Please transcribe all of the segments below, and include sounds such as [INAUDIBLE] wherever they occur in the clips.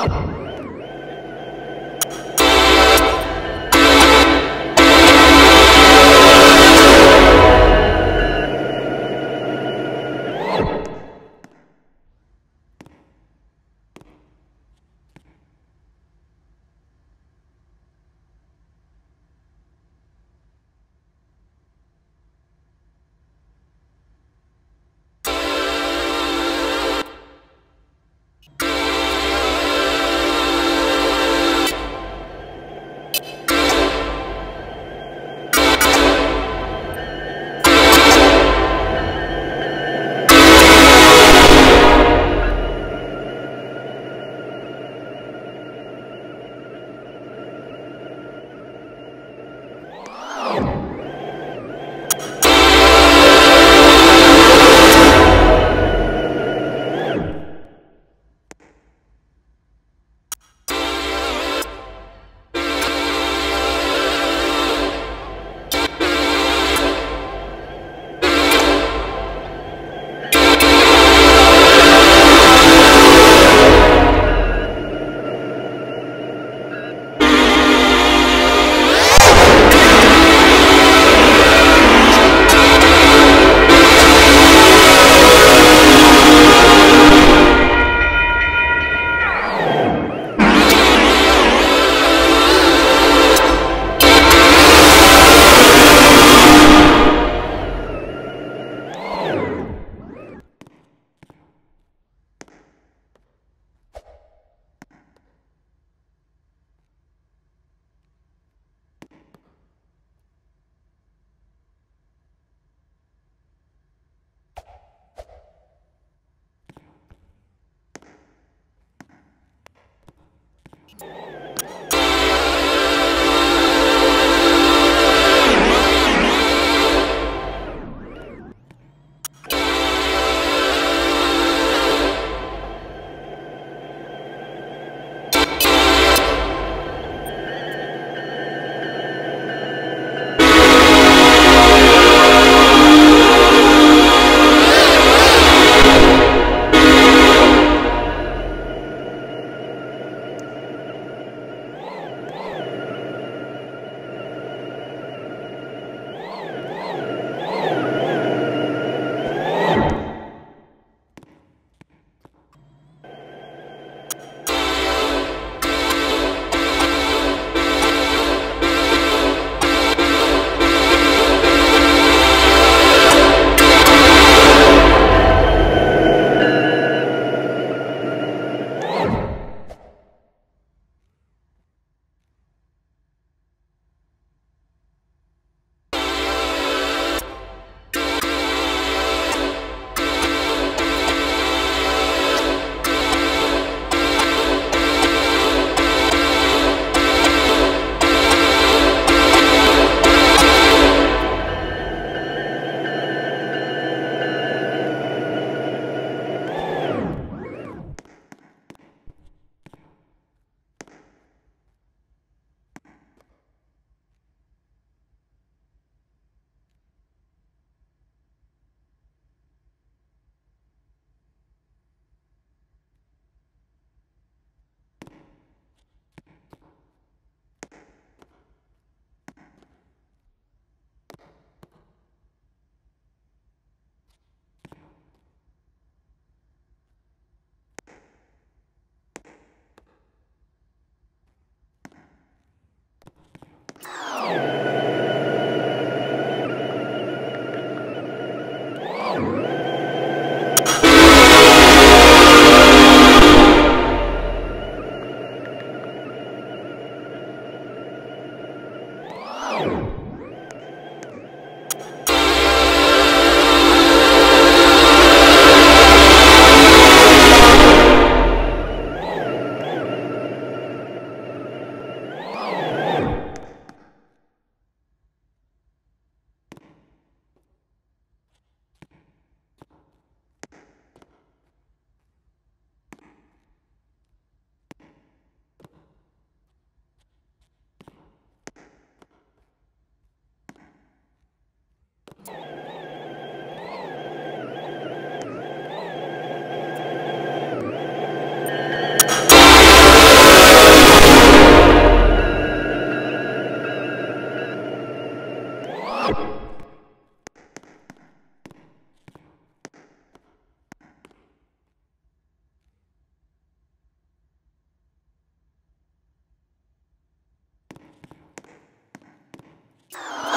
Oh.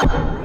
You [LAUGHS]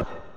up!